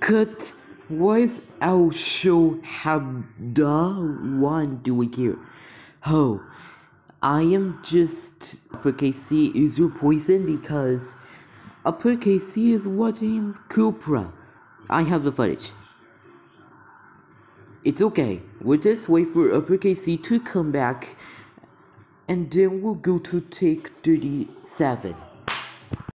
Cut. What is our show the one Do we care? Oh, I am just uppercase C is your poison because uppercase C is watching Cupra. I have the footage. It's okay. We'll just wait for uppercase C to come back and then we'll go to take 37.